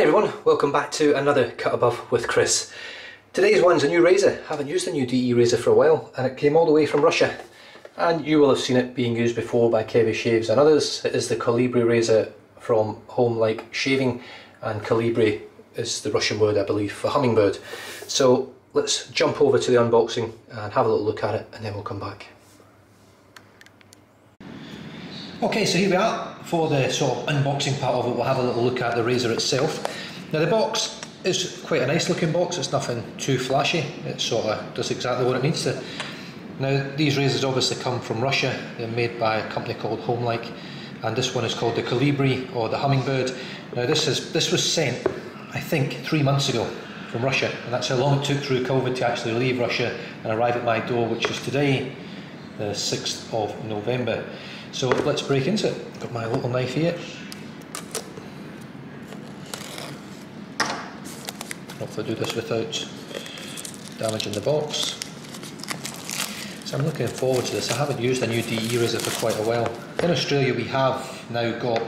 Hi everyone, welcome back to another Cut Above with Chris. Today's one's a new razor. I haven't used a new DE razor for a while and it came all the way from Russia. And you will have seen it being used before by Kevy Shaves and others. It is the Colibri razor from Homelike Shaving and Colibri is the Russian word I believe for hummingbird. So let's jump over to the unboxing and have a little look at it and then we'll come back. Okay, so here we are for the sort of unboxing part of it. We'll have a little look at the razor itself. Now the box is quite a nice looking box. It's nothing too flashy. It sort of does exactly what it needs to. Now these razors obviously come from Russia. They're made by a company called Homelike, and this one is called the Colibri or the Hummingbird. Now this is this was sent, I think, three months ago from Russia, and that's how long it took through COVID to actually leave Russia and arrive at my door, which is today, the 6th of November. So let's break into it. Got my little knife here. Hopefully do this without damaging the box. So I'm looking forward to this. I haven't used a new DE razor for quite a while. In Australia we have now got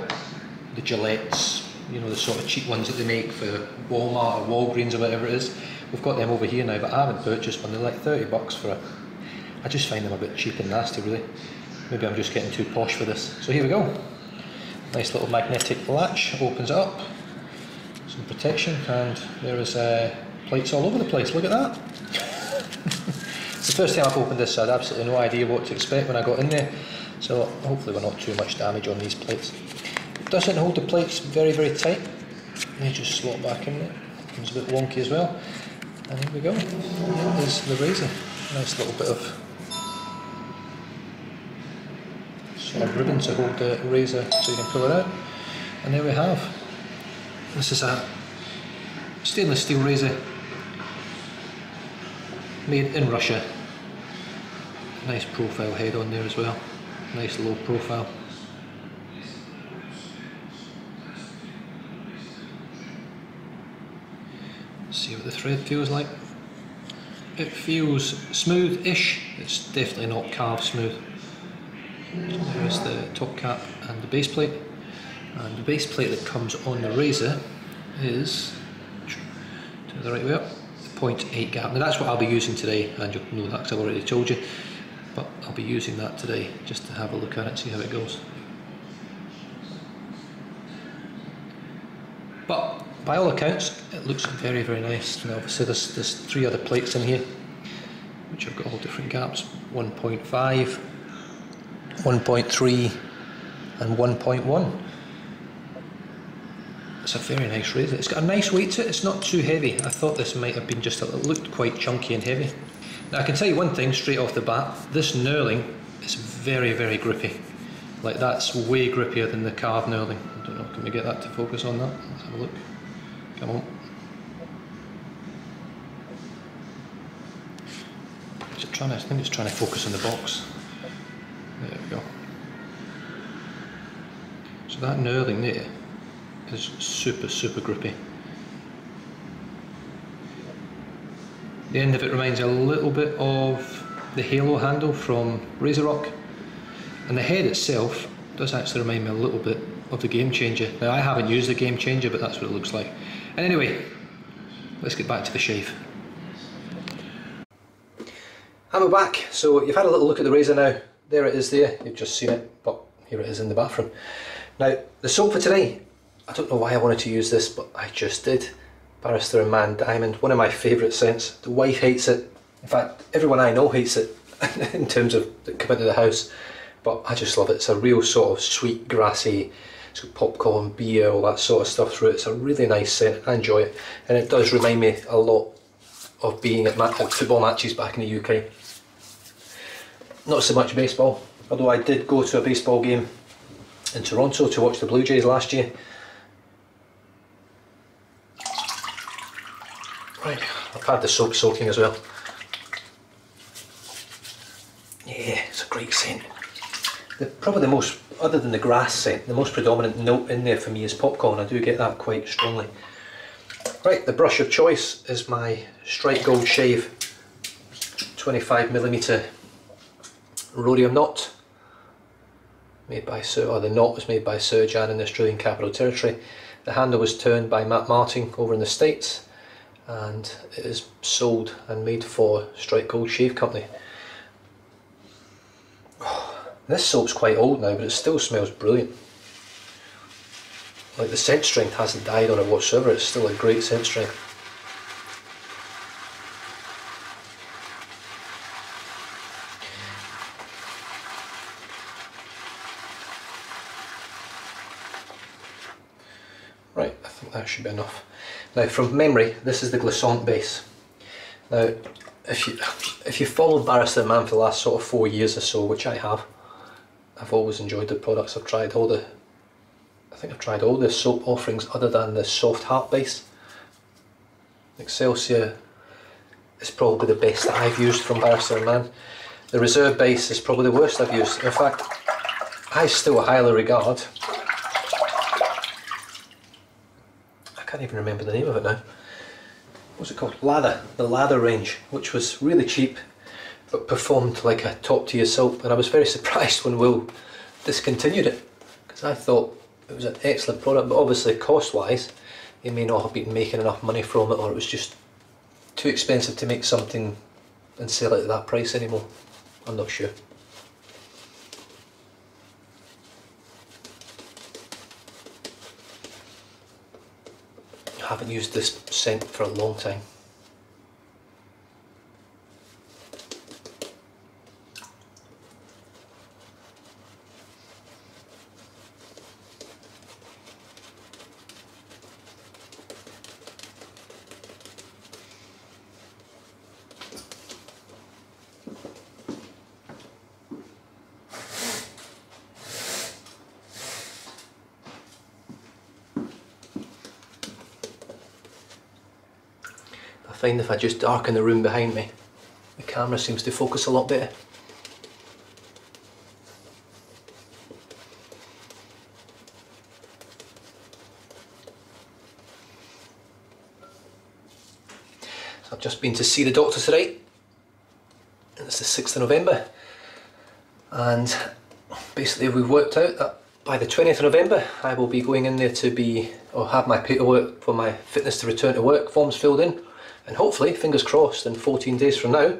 the Gillettes, you know the sort of cheap ones that they make for Walmart or Walgreens or whatever it is. We've got them over here now but I haven't purchased one. They're like 30 bucks for it. I just find them a bit cheap and nasty really. Maybe I'm just getting too posh for this. So here we go. Nice little magnetic latch, opens it up. Some protection and there is uh, plates all over the place, look at that. it's the first time I've opened this so I had absolutely no idea what to expect when I got in there. So hopefully we're not too much damage on these plates. It doesn't hold the plates very very tight. They just slot back in there. Comes a bit wonky as well. And here we go. There's the razor. Nice little bit of of ribbon to hold the razor so you can pull it out. And there we have. This is a stainless steel razor made in Russia. Nice profile head on there as well. Nice low profile. see what the thread feels like. It feels smooth-ish. It's definitely not carved smooth. There's the top cap and the base plate. And the base plate that comes on the razor is, to the right way up, 0.8 gap. Now that's what I'll be using today, and you'll know that because I've already told you. But I'll be using that today just to have a look at it, see how it goes. But by all accounts, it looks very, very nice. Now obviously there's, there's three other plates in here, which have got all different gaps. 1.5, 1.3 and 1.1. It's a very nice razor. It's got a nice weight to it. It's not too heavy. I thought this might have been just a, it looked quite chunky and heavy. Now I can tell you one thing straight off the bat. This knurling is very, very grippy. Like that's way grippier than the carved knurling. I don't know, can we get that to focus on that? Let's have a look. Come on. Is it trying to, I think it's trying to focus on the box. There we go. So that knurling there is super, super grippy. The end of it reminds a little bit of the halo handle from RazoRock. And the head itself does actually remind me a little bit of the Game Changer. Now I haven't used the Game Changer, but that's what it looks like. And anyway, let's get back to the shave. And we're back. So you've had a little look at the razor now. There it is there, you've just seen it, but here it is in the bathroom. Now, the soap for today, I don't know why I wanted to use this, but I just did. Barrister and Mann Diamond, one of my favourite scents. The wife hates it. In fact, everyone I know hates it in terms of come into the house. But I just love it. It's a real sort of sweet, grassy, so popcorn, beer, all that sort of stuff through it. It's a really nice scent. I enjoy it. And it does remind me a lot of being at, at football matches back in the UK. Not so much baseball, although I did go to a baseball game in Toronto to watch the Blue Jays last year. Right, I've had the soap soaking as well. Yeah, it's a great scent. The, probably the most, other than the grass scent, the most predominant note in there for me is popcorn. I do get that quite strongly. Right, the brush of choice is my Strike Gold Shave 25mm rhodium knot made by Sir, or the knot was made by Sir Jan in the Australian Capital Territory The handle was turned by Matt Martin over in the States and it is sold and made for Strike Gold Shave Company. This soap's quite old now but it still smells brilliant. Like the scent strength hasn't died on it whatsoever, it's still a great scent strength. Right, I think that should be enough. Now from memory, this is the Glissant base. Now, if you if you followed Barrister Mann for the last sort of four years or so, which I have, I've always enjoyed the products. I've tried all the, I think I've tried all the soap offerings other than the soft heart base. Excelsior is probably the best that I've used from Barrister Mann. The Reserve base is probably the worst I've used. In fact, I still highly regard can't even remember the name of it now. What's it called? Lather, the Lather range, which was really cheap but performed like a top tier soap. And I was very surprised when Will discontinued it because I thought it was an excellent product, but obviously cost wise, they may not have been making enough money from it or it was just too expensive to make something and sell it at that price anymore. I'm not sure. Haven't used this scent for a long time. Find if I just darken the room behind me, the camera seems to focus a lot better. So I've just been to see the doctor today, and it's the 6th of November, and basically we've worked out that by the 20th of November I will be going in there to be, or have my paperwork for my fitness to return to work forms filled in and hopefully, fingers crossed, in 14 days from now,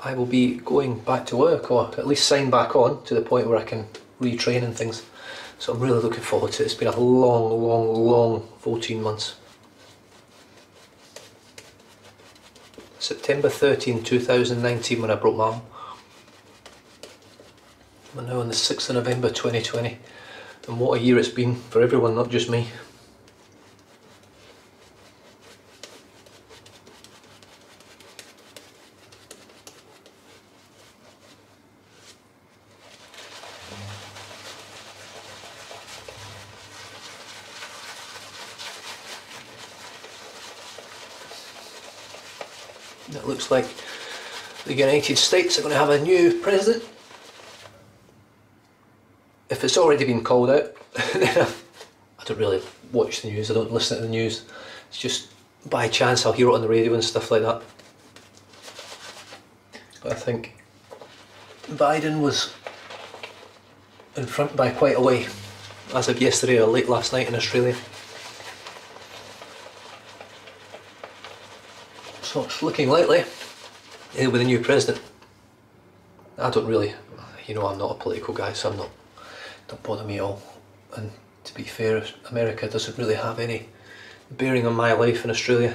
I will be going back to work or at least sign back on to the point where I can retrain and things. So I'm really looking forward to it. It's been a long, long, long 14 months. September 13, 2019 when I broke my arm. We're now on the 6th of November 2020 and what a year it's been for everyone, not just me. It looks like the United States are going to have a new president. If it's already been called out, I don't really watch the news, I don't listen to the news. It's just by chance I'll hear it on the radio and stuff like that. But I think Biden was in front by quite a way as of yesterday or late last night in Australia. So it's looking likely eh, with a new president. I don't really, you know, I'm not a political guy, so I'm not, don't bother me at all. And to be fair, America doesn't really have any bearing on my life in Australia.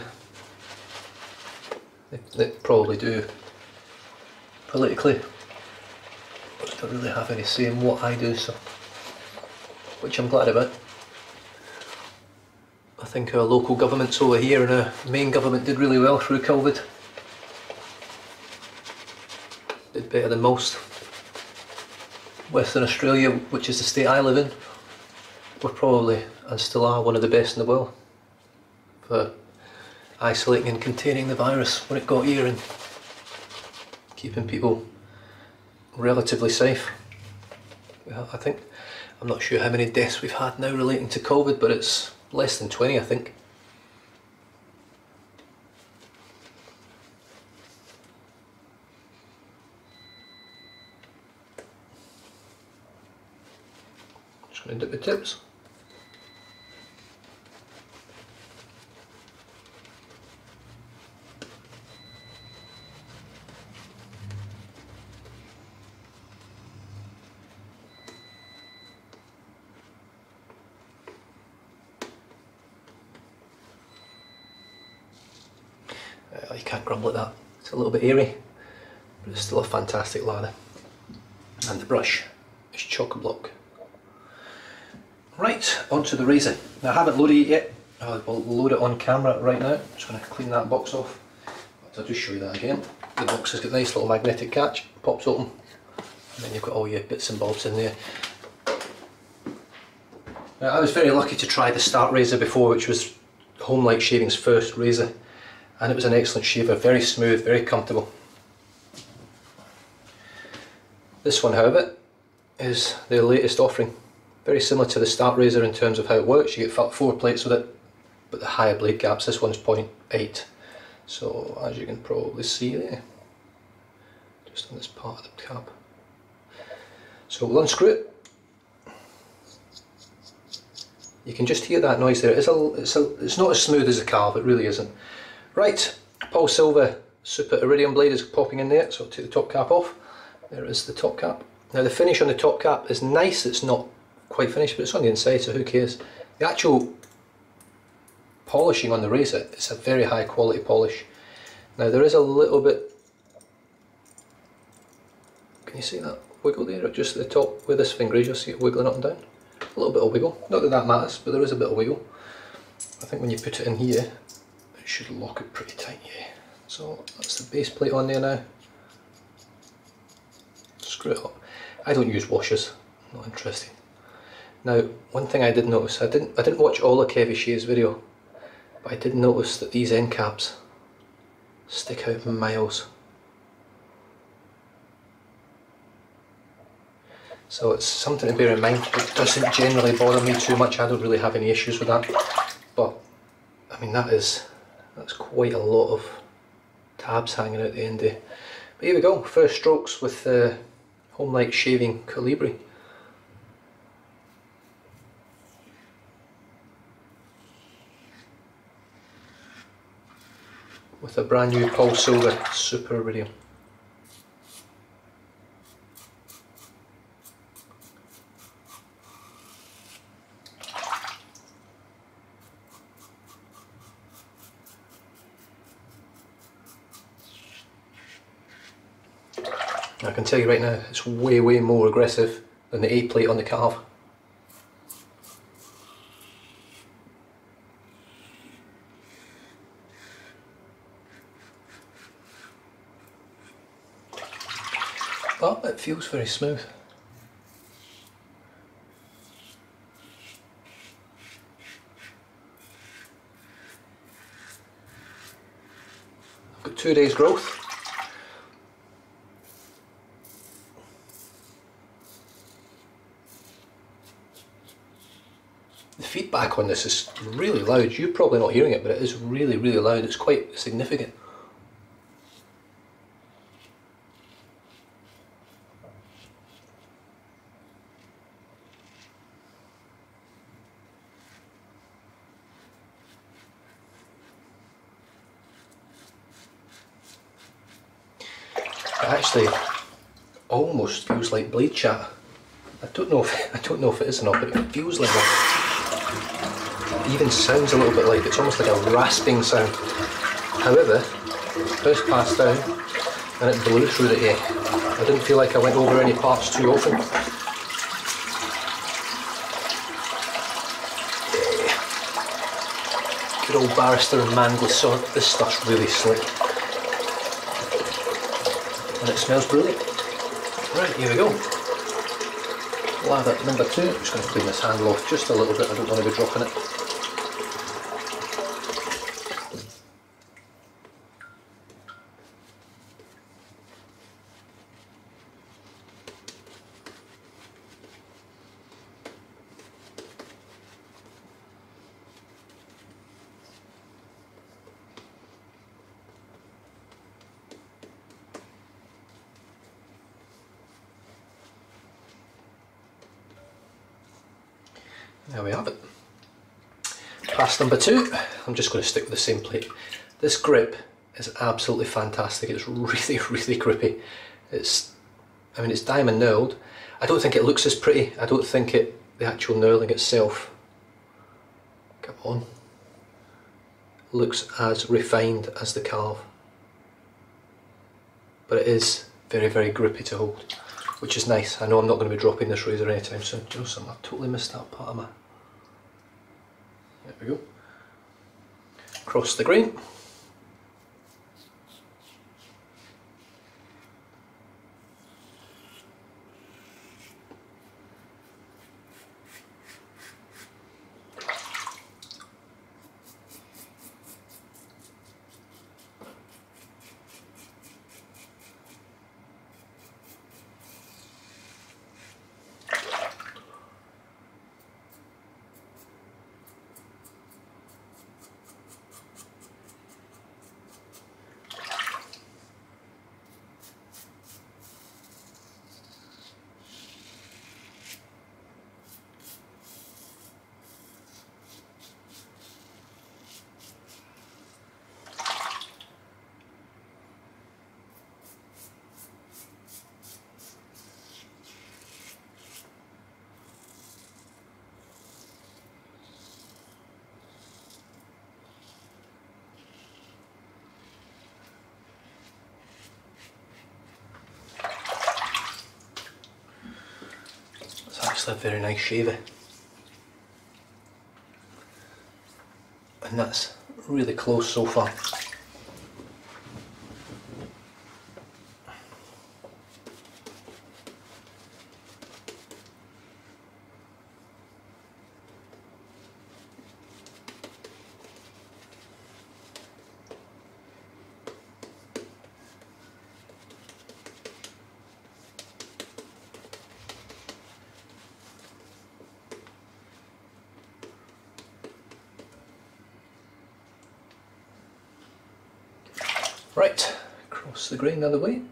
They, they probably do politically, but don't really have any say in what I do, so which I'm glad about. I think our local governments over here and our main government did really well through COVID. Did better than most. Western Australia, which is the state I live in, we're probably and still are one of the best in the world for isolating and containing the virus when it got here and keeping people relatively safe. Well, I think, I'm not sure how many deaths we've had now relating to COVID, but it's less than 20 I think. Just going to dip the tips. Grumble at that. It's a little bit airy, but it's still a fantastic ladder. And the brush is chock-a-block. Right, onto the razor. Now I haven't loaded it yet. I will load it on camera right now. I'm just going to clean that box off. But I'll just show you that again. The box has got a nice little magnetic catch, pops open, and then you've got all your bits and bobs in there. Now, I was very lucky to try the Start razor before, which was Home Homelike Shaving's first razor, and it was an excellent shaver, very smooth, very comfortable. This one, however, is the latest offering. Very similar to the Start razor in terms of how it works. You get four plates with it, but the higher blade gaps. This one's 0.8. So as you can probably see there, just on this part of the cap. So we'll unscrew it. You can just hear that noise there. It's, a, it's, a, it's not as smooth as a Karve, it really isn't. Right, Polsilver Super Iridium blade is popping in there, so I'll take the top cap off. There is the top cap. Now the finish on the top cap is nice, it's not quite finished, but it's on the inside, so who cares. The actual polishing on the razor, it's a very high quality polish. Now there is a little bit, can you see that wiggle there, just at the top where this finger is, you'll see it wiggling up and down. A little bit of wiggle, not that that matters, but there is a bit of wiggle. I think when you put it in here, it should lock it pretty tight, yeah. So that's the base plate on there now. Screw it up. I don't use washers, not interesting. Now, one thing I did notice, I didn't I didn't watch all of Kevy Shaves' video, but I did notice that these end caps stick out miles. So it's something to bear in mind. It doesn't generally bother me too much. I don't really have any issues with that. But I mean that is that's quite a lot of tabs hanging out the end there. But here we go. First strokes with uh, the Homelike Shaving Colibri. with a brand new Polsilver Super Iridium. Tell you right now, it's way, way more aggressive than the A plate on the Karve. but it feels very smooth. I've got two days growth. The on this is really loud. You're probably not hearing it, but it is really, really loud. It's quite significant. It actually almost feels like blade chat. I don't know if I don't know if it is or not, but it feels like even sounds a little bit like it's almost like a rasping sound. However, first pass down and it blew through the air. I didn't feel like I went over any parts too often. Good old Barrister and Mann Glissant. This stuff's really slick and it smells brilliant. Right, here we go. Lather number two, I'm just going to clean this handle off just a little bit, I don't want to be dropping it. There we have it. Pass number two, I'm just going to stick with the same plate. This grip is absolutely fantastic. It's really, really grippy. It's, I mean, it's diamond knurled. I don't think it looks as pretty. I don't think it, the actual knurling itself, come on, looks as refined as the Karve. but it is very, very grippy to hold, which is nice. I know I'm not going to be dropping this razor anytime soon. Do you know something? I've totally missed that part of my... There we go. Cross the grain. Actually a very nice shaver. And that's really close so far. Right, cross the green the other way.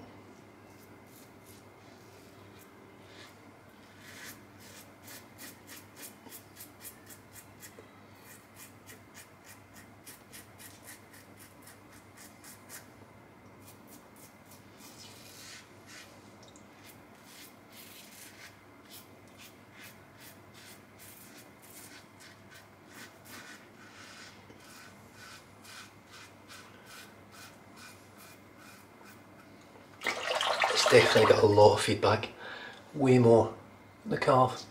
definitely got a lot of feedback, way more the calf.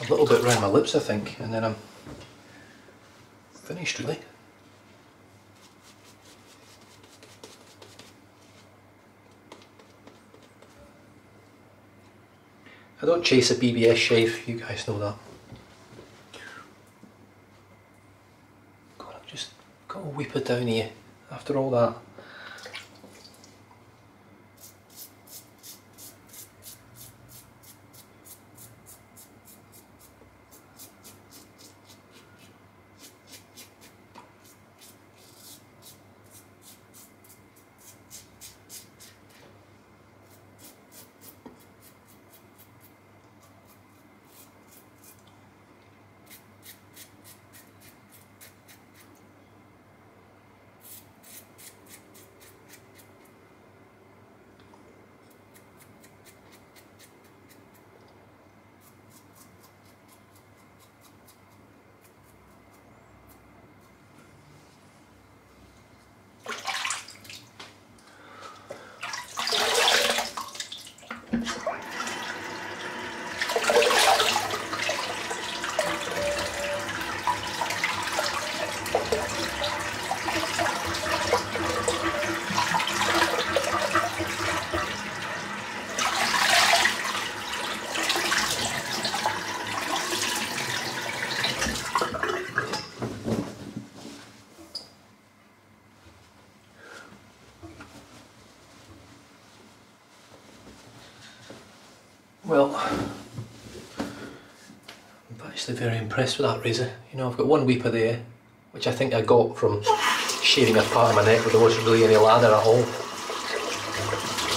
A little bit around my lips I think and then I'm finished really. I don't chase a BBS shave, you guys know that. God, I've just got to whip it down here after all that. Actually very impressed with that razor. You know, I've got one weeper there, which I think I got from shaving a part of my neck where there wasn't really any lather at all.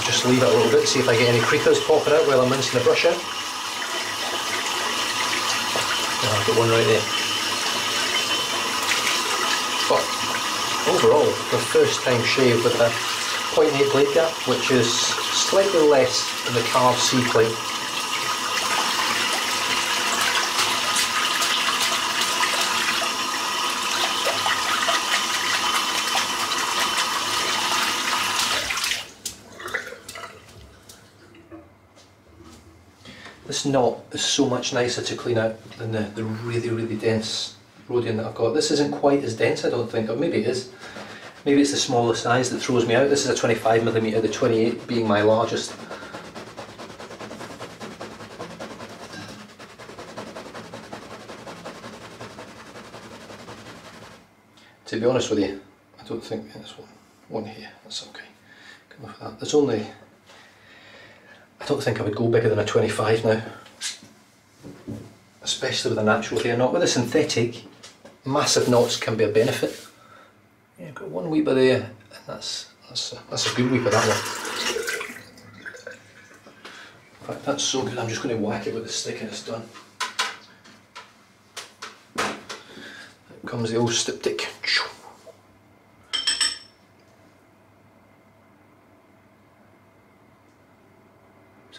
Just leave it a little bit, see if I get any creepers popping out while I'm rinsing the brush out. Oh, I've got one right there. But overall, the first time shave with a 0.8 blade gap, which is slightly less than the carved C plate. This knot is so much nicer to clean out than the, the really, really dense rhodium that I've got. This isn't quite as dense, I don't think, or maybe it is. Maybe it's the smaller size that throws me out. This is a 25mm, the 28 being my largest. To be honest with you, I don't think there's one, one here, that's okay. There's only don't think I would go bigger than a 25 now. Especially with a natural hair knot. With a synthetic, massive knots can be a benefit. Yeah, I've got one weeper there, and that's that's a, that's a good weeper that one. In fact, that's so good, I'm just going to whack it with the stick and it's done. Here comes the old styptic.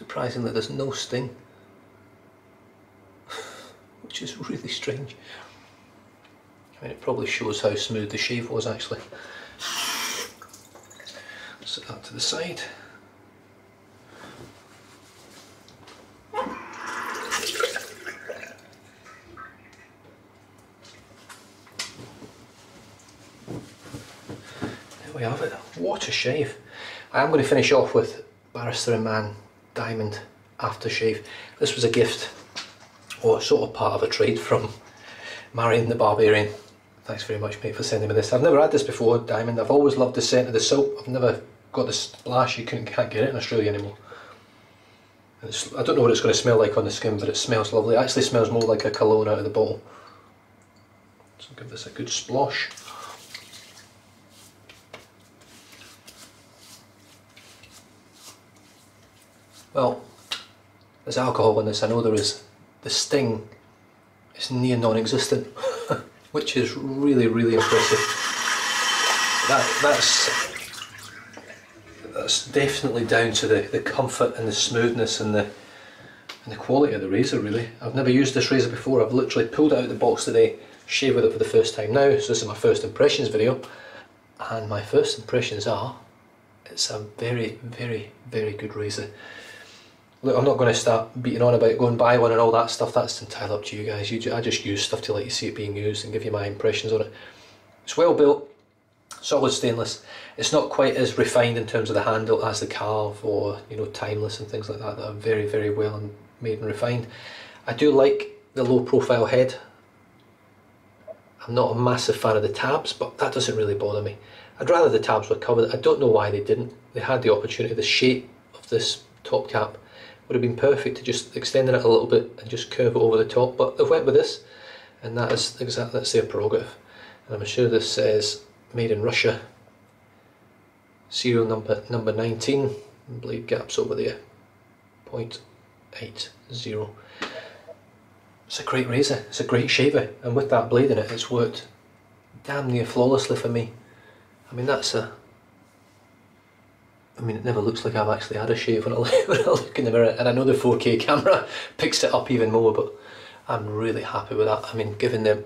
Surprisingly, there's no sting, which is really strange. I mean, it probably shows how smooth the shave was actually. Set that to the side. There we have it. What a shave. I am going to finish off with Barrister and Mann diamond aftershave. This was a gift or sort of part of a trade from Marion the Barbarian. Thanks very much mate for sending me this. I've never had this before, diamond. I've always loved the scent of the soap. I've never got the splash, you can't get it in Australia anymore. It's, I don't know what it's going to smell like on the skin, but it smells lovely. It actually smells more like a cologne out of the bottle. So give this a good splosh. Well, there's alcohol in this, I know there is. The sting is near non-existent, which is really, really impressive. That, that's, that's definitely down to the, the comfort and the smoothness and the, and the quality of the razor really. I've never used this razor before, I've literally pulled it out of the box today, shaved with it for the first time now, so this is my first impressions video. And my first impressions are, it's a very, very, very good razor. Look, I'm not going to start beating on about going buy one and all that stuff. That's entirely up to you guys. You, I just use stuff to let you see it being used and give you my impressions on it. It's well built, solid stainless. It's not quite as refined in terms of the handle as the Karve or you know Timeless and things like that that are very very well made and refined. I do like the low profile head. I'm not a massive fan of the tabs, but that doesn't really bother me. I'd rather the tabs were covered. I don't know why they didn't. They had the opportunity. The shape of this top cap would have been perfect to just extending it a little bit and just curve it over the top but they've went with this and that is exactly that's their prerogative. And I'm sure this says made in Russia serial number number 19 blade gaps over there. 0.80 it's a great razor it's a great shaver and with that blade in it it's worked damn near flawlessly for me. I mean that's a I mean, it never looks like I've actually had a shave when I, look, when I look in the mirror, and I know the 4K camera picks it up even more, but I'm really happy with that. I mean, given the,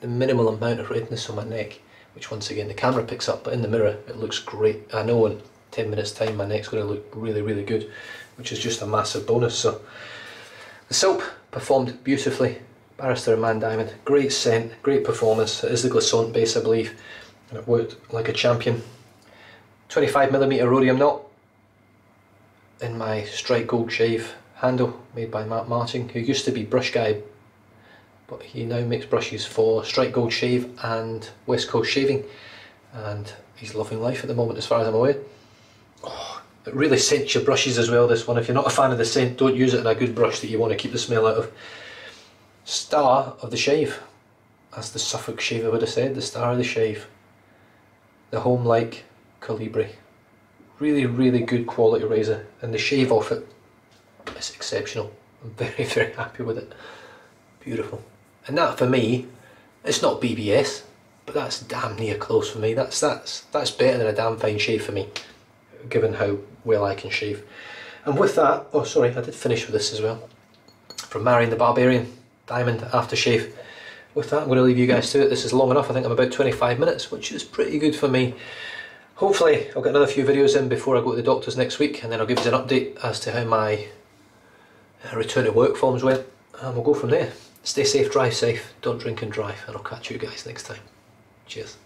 the minimal amount of redness on my neck, which once again the camera picks up, but in the mirror it looks great. I know in 10 minutes time my neck's going to look really, really good, which is just a massive bonus. So the soap performed beautifully. Barrister and Mann Diamond, great scent, great performance. It is the Glissant base, I believe, and it worked like a champion. 25mm rhodium knot in my Strike Gold Shave handle made by Matt Martin who used to be brush guy but he now makes brushes for Strike Gold Shave and West Coast Shaving and he's loving life at the moment as far as I'm aware. Oh, It really scents your brushes as well, this one. If you're not a fan of the scent, don't use it in a good brush that you want to keep the smell out of. Star of the shave. That's the Suffolk shave would have said, the star of the shave. The home-like Colibri. Really, really good quality razor. And the shave off it is exceptional. I'm very, very happy with it. Beautiful. And that for me, it's not BBS, but that's damn near close for me. That's that's that's better than a damn fine shave for me, given how well I can shave. And with that, oh sorry, I did finish with this as well. From Marion the Barbarian Diamond Aftershave. With that, I'm going to leave you guys to it. This is long enough. I think I'm about 25 minutes, which is pretty good for me. Hopefully, I'll get another few videos in before I go to the doctors next week, and then I'll give you an update as to how my uh, return to work forms went, and we'll go from there. Stay safe, drive safe, don't drink and drive, and I'll catch you guys next time. Cheers.